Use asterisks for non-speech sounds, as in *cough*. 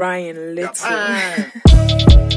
Ryan Little. *laughs*